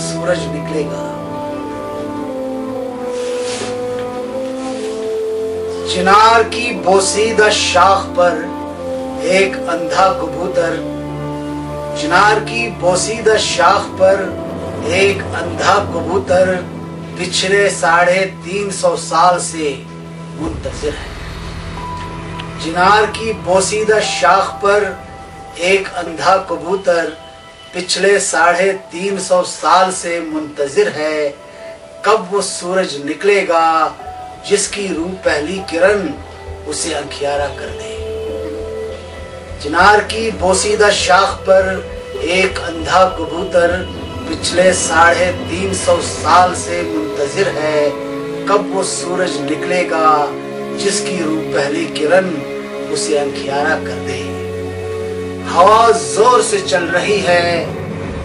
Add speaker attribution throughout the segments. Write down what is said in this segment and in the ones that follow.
Speaker 1: सूरज निकलेगा, चिनार की बोसीदा शाख पर एक अंधा कबूतर, चिनार की बोसीदा शाख पर एक अंधा कबूतर पिछले साढ़े तीन सौ साल से मुंतजर है। चिनार की बोसीदा शाख पर एक अंधा कबूतर पिछले साढ़े तीन सौ साल से मुंतजर है। कब वो सूरज निकलेगा, जिसकी रूह पहली किरण उसे अंखियारा कर दे। चिनार की बोसीदा शाख पर एक अंधा कबूतर पिछले साढ़े तीन सौ साल से मुंतजर है। कब वो सूरज निकलेगा, जिसकी रूह पहली किरण उसे अंखियारा कर दे। हवा ज़ोर से चल रही है।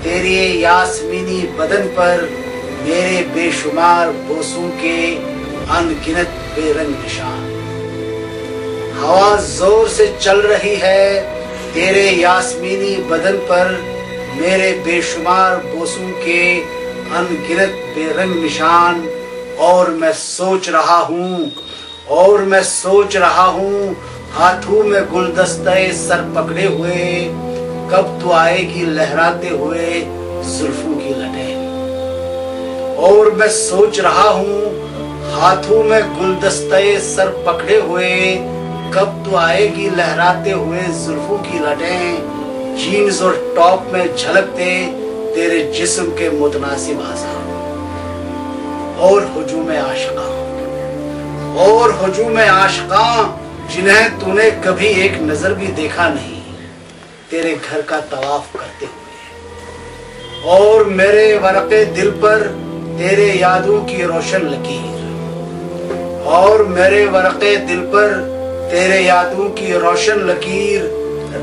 Speaker 1: तेरे यासमीनी बदन पर मेरे बेशुमार बोसों के अनगिनत बेरंग निशान। हवा ज़ोर से चल रही है। तेरे यासमीनी बदन पर मेरे बेशुमार बोसों के अनगिनत बेरंग निशान। और मैं सोच रहा हूँ, और मैं सोच रहा हूँ हाथों में गुलदस्ते, सर पकड़े हुए, कब तो आएगी लहराते हुए, जुल्फों की लटे। और मैं सोच रहा हूँ, हाथों में गुलदस्ते, सर पकड़े हुए, कब तो आएगी लहराते हुए, जुल्फों की लटे। जीन्स और टॉप में झलकते तेरे जिस्म के मुतनासिब आजा और हजूम आशका और हजूम आशका जिन्हें तूने कभी एक नज़र भी देखा नहीं, तेरे घर का तवाफ करते हुए और मेरे वरक़े दिल पर तेरे यादों की रोशन लकीर। और मेरे वरक़े दिल पर तेरे यादों की रोशन लकीर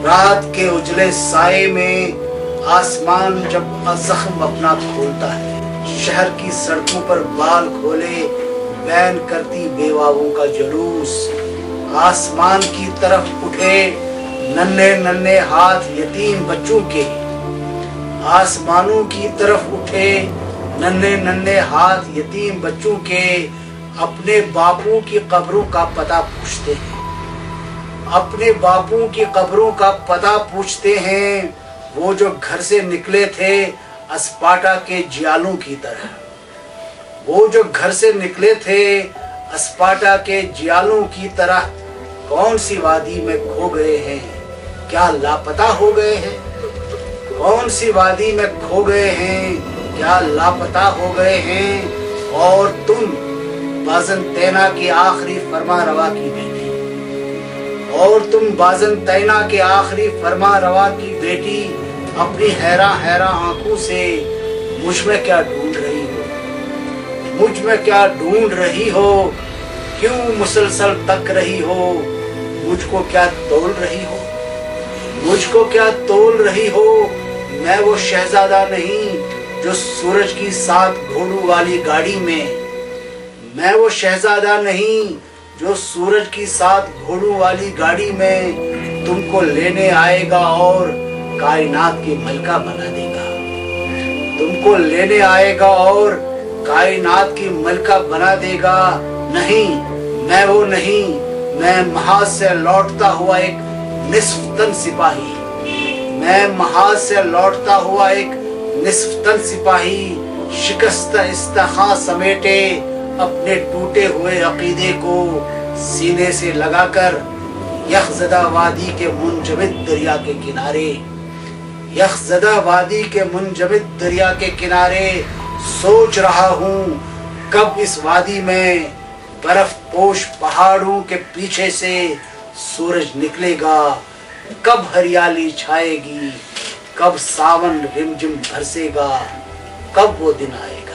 Speaker 1: रात के उजले साए में आसमान जब जख्म अपना खोलता है, शहर की सड़कों पर बाल खोले, बैन करती बेवाओं का जुलूस। आसमान की तरफ़ उठे, नन्हे नन्हे हाथ यतीम बच्चों के। आसमानों की तरफ़ उठे, नन्हे नन्हे हाथ यतीम बच्चों के, अपने बापों की कब्रों का पता पूछते हैं। अपने बापों की कब्रों का पता पूछते हैं, वो जो घर से निकले थे, अस्पाटा के जियालों की तरह। वो जो घर से निकले थे, अस्पाटा के जियालों की तरह कौन सी वादी में खो गए हैं? क्या लापता हो गए हैं? कौन सी वादी में खो गए हैं? क्या लापता हो गए हैं? और तुम बाजन तैना की आखिरी फरमा रवा की बेटी। और तुम बाजन तैना के आखिरी फरमा रवा की बेटी, अपनी हैरा हैरा आँखों से मुझमें क्या ढूंढ रही हो? मुझमें क्या ढूंढ रही हो? क्यों मुसलसल तक रही हो? मुझको क्या तोल रही हो? मुझको क्या तोल रही हो? मैं वो शहजादा नहीं जो सूरज की सात घोड़ों वाली गाड़ी में। मैं वो शहजादा नहीं जो सूरज की सात घोड़ों वाली गाड़ी में तुमको लेने आएगा और कायनात की मलका बना देगा। तुमको लेने आएगा और कायनात की मलका बना देगा। नहीं, मैं वो नहीं मैं महाज से लौटता हुआ एक निस्फ तन सिपाही। मैं महाज से लौटता हुआ एक निस्फ तन सिपाही, शिकस्त इस्तखा समेटे अपने टूटे हुए अकीदे को सीने से लगाकर यखजदा वादी के मुंजमिद दरिया के किनारे यखजदा वादी के मुंजमिद दरिया के किनारे सोच रहा हूँ, कब इस वादी में बर्फ़ पोश पहाड़ों के पीछे से सूरज निकलेगा। कब हरियाली छाएगी, कब सावन रिमझिम भरसेगा कब वो दिन आएगा।